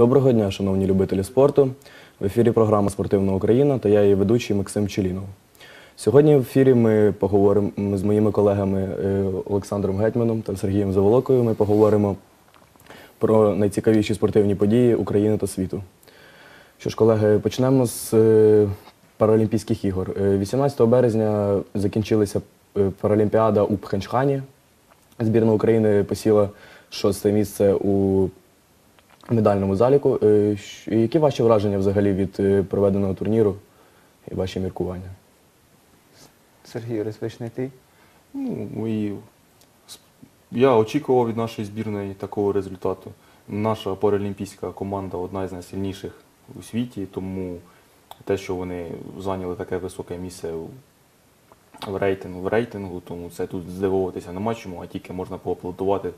Доброго дня, шановні любителі спорту. В ефірі програма Спортивна Україна та я її ведучий Максим Челінов. Сьогодні в ефірі ми поговоримо з моїми колегами е, Олександром Гетьманом та Сергієм Заволокою. Ми поговоримо про найцікавіші спортивні події України та світу. Що ж, колеги, почнемо з е, Паралімпійських ігор. Е, 18 березня закінчилася е, Паралімпіада у Пхенчхані. Збірна України посіла шосте місце у медальному заліку. Е, Які ваші враження взагалі від е, проведеного турніру і ваші міркування? Сергій, розпочни ти. Ну, і я очікував від нашої збірної такого результату. Наша паралімпійська команда одна із найсильніших у світі, тому те, що вони зайняли таке високе місце в рейтингу, в рейтингу, тому це тут здивуватися нема чому, а тільки можна поаплодувати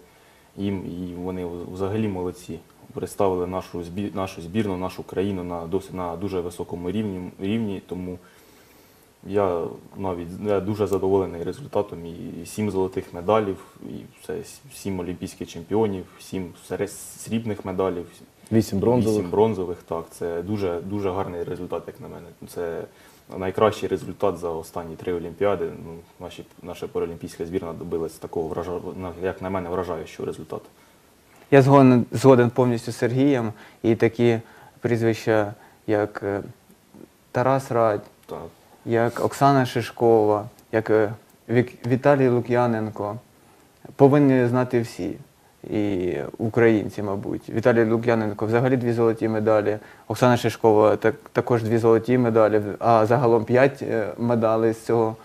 їм, і вони взагалі молодці. Представили нашу, нашу збірну, нашу країну на, досить, на дуже високому рівні, рівні тому я навіть я дуже задоволений результатом. І сім золотих медалів, і це сім олімпійських чемпіонів, сім срібних медалів, Вісім бронзових. вісім бронзових. Так, це дуже, дуже гарний результат, як на мене. Це найкращий результат за останні три олімпіади. Ну, наші, наша паралімпійська збірна добилась такого вража, як на мене, вражаючого результату. Я згоден, згоден повністю з Сергієм і такі прізвища, як е, Тарас Радь, Так. Як Оксана Шишкова, як е, Вік- Віталій Лук'яненко. Повинні знати всі. І українці, мабуть. Віталій Лук'яненко взагалі дві золоті медалі. Оксана Шишкова так, також дві золоті медалі, а загалом п'ять е, медалей з цього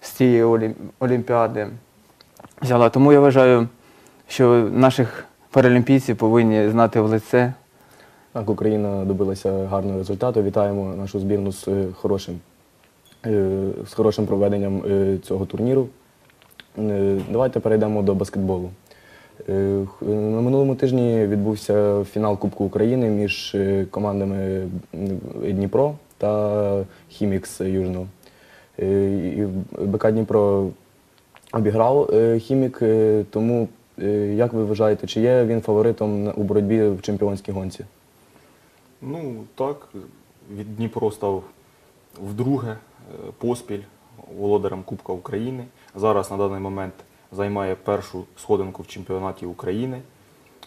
з цієї олім- олімпіади взяла. Тому я вважаю, що наших паралімпійців повинні знати в лице. Так, Україна добилася гарного результату. Вітаємо нашу збірну з е, хорошим, е, з хорошим проведенням е, цього турніру. Давайте перейдемо до баскетболу. На минулому тижні відбувся фінал Кубку України між командами Дніпро та Хімікс Южно. Е, БК Дніпро обіграв Хімік, тому як ви вважаєте, чи є він фаворитом у боротьбі в чемпіонській гонці? Ну так, від Дніпро став вдруге е, поспіль володарем Кубка України. Зараз на даний момент займає першу сходинку в чемпіонаті України.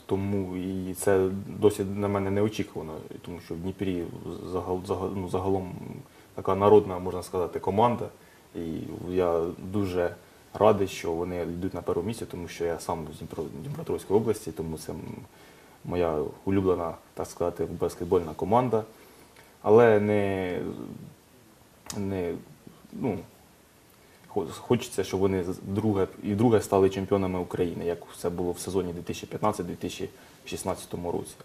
Тому і це досить на мене неочікувано, тому що в Дніпрі загал, загал- ну, загалом така народна, можна сказати, команда. І я дуже радий, що вони йдуть на перше місце, тому що я сам з Дніпро, Дніпропетровської області, тому це моя улюблена, так сказати, баскетбольна команда. Але не, не ну, хочеться, щоб вони друге, і друге стали чемпіонами України, як це було в сезоні 2015-2016 році.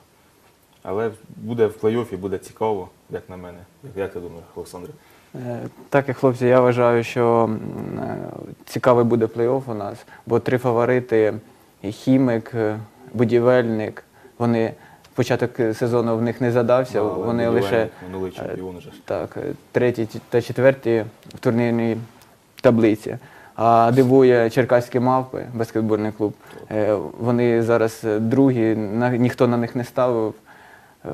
Але буде в плей-оффі, буде цікаво, як на мене. Як, ти думаєш, Олександре? Е, Так, і хлопці, я вважаю, що е, цікавий буде плей-офф у нас, бо три фаворити і хімік, е, будівельник. Вони початок сезону в них не задався, Ну, але вони лише минулий е, чемпіон вже так, е, треті та четверті в турнірній таблиці. А дивує Черкаські мавпи, баскетбольний клуб. Е, Вони зараз е, другі, ніхто на них не ставив. Е,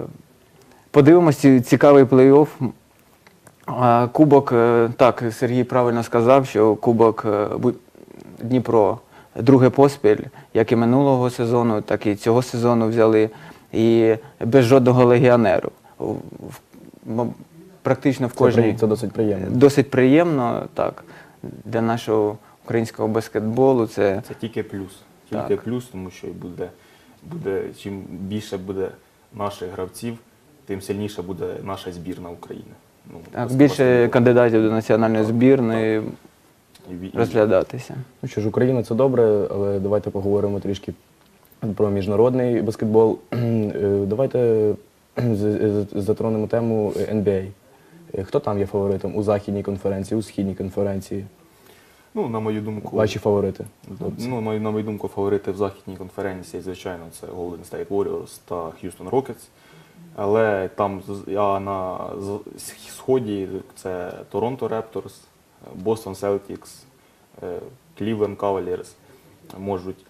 Подивимось, ці- цікавий плей-офф. Кубок, е, так, Сергій правильно сказав, що Кубок е, Дніпро друге поспіль, як і минулого сезону, так і цього сезону взяли. І без жодного легіонеру. Практично в кожній це досить приємно. досить приємно, так, для нашого українського баскетболу. Це Це тільки плюс. Тільки Так. плюс, тому що буде, буде, чим більше буде наших гравців, тим сильніше буде наша збірна України. Ну, так, більше кандидатів до національної Так, збірної і- розглядатися. Ну що ж, Україна це добре, але давайте поговоримо трішки про міжнародний баскетбол. Е, Давайте затронемо тему NBA. Е, Хто там є фаворитом у західній конференції, у східній конференції? Ну, на мою думку, Ваші фаворити? ну, на мою, на мою думку, фаворити в західній конференції, звичайно, це Golden State Warriors та Houston Rockets. Але там а на сході це Toronto Raptors, Boston Celtics, е, Cleveland Cavaliers можуть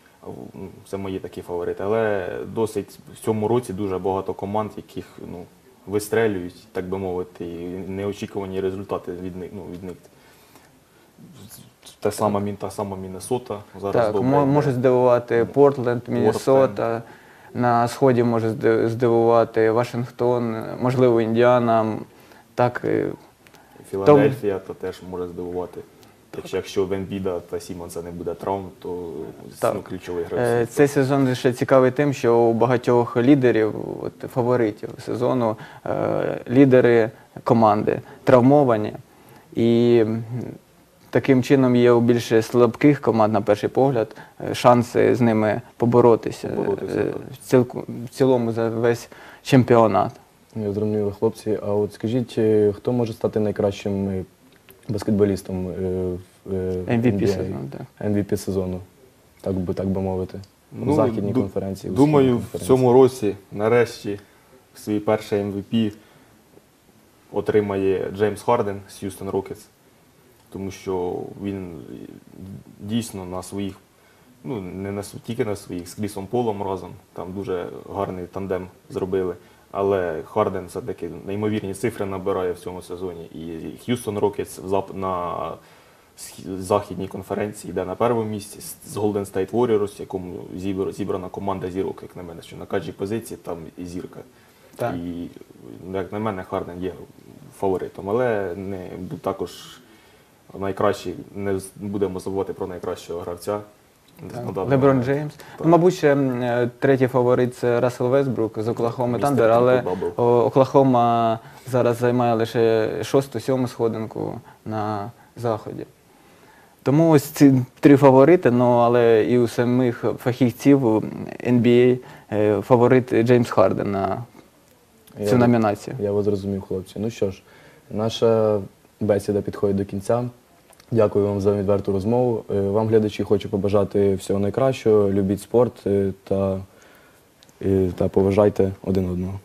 Це мої такі фаворити. Але досить в цьому році дуже багато команд, яких ну, вистрелюють, так би мовити, і неочікувані результати від них. Ну, від них. Та сама, та сама Міннесота зараз Так, добре може здивувати Портленд, Міннесота. На сході може здивувати Вашингтон, можливо, Індіана. Так, е, Філадельфія то теж може здивувати. Якщо, якщо в Ембіда та Сімонса не буде травм, то ну, ключовий Е, гравець. Цей сезон ще цікавий тим, що у багатьох лідерів, от, фаворитів сезону, е, лідери команди травмовані. І таким чином є у більш слабких команд, на перший погляд, е, шанси з ними поборотися, Поборотися, е, в цілку- в цілому за весь чемпіонат. Я зрозумів, хлопці. А от скажіть, е, хто може стати найкращим е, баскетболістом е, в MVP NBA? сезону, так. MVP сезону, так би, так би мовити. в Ну, західній ду- конференції. Думаю, в цьому році нарешті свій перший MVP отримає Джеймс Харден з Houston Rockets, тому що він дійсно на своїх, ну не на тільки на своїх, з Крісом Полом разом, там дуже гарний тандем зробили. Але Харден все-таки неймовірні цифри набирає в цьому сезоні. І в зап- на західній конференції йде на першому місці з- Golden State Warriors, якому зібрана команда зірок, як на мене, що на кожній позиції там і зірка. Так. І як на мене, Харден є фаворитом, але не також найкращий, не будемо забувати про найкращого гравця. Леброн. Джеймс. Ну, мабуть, ще е, третій фаворит це Рассел Вестбрук з Оклахоми Сіті Thunder, але о, Оклахома зараз займає лише шосту-сьому сходинку на заході. Тому ось ці три фаворити, ну але і у самих фахівців NBA е, фаворит Джеймс Харден на цю номінацію. Я вас зрозумів, хлопці. Ну що ж, наша бесіда підходить до кінця. Дякую вам за відверту розмову. Е, Вам, глядачі, хочу побажати всього найкращого. Любіть спорт е, та, е, та поважайте один одного.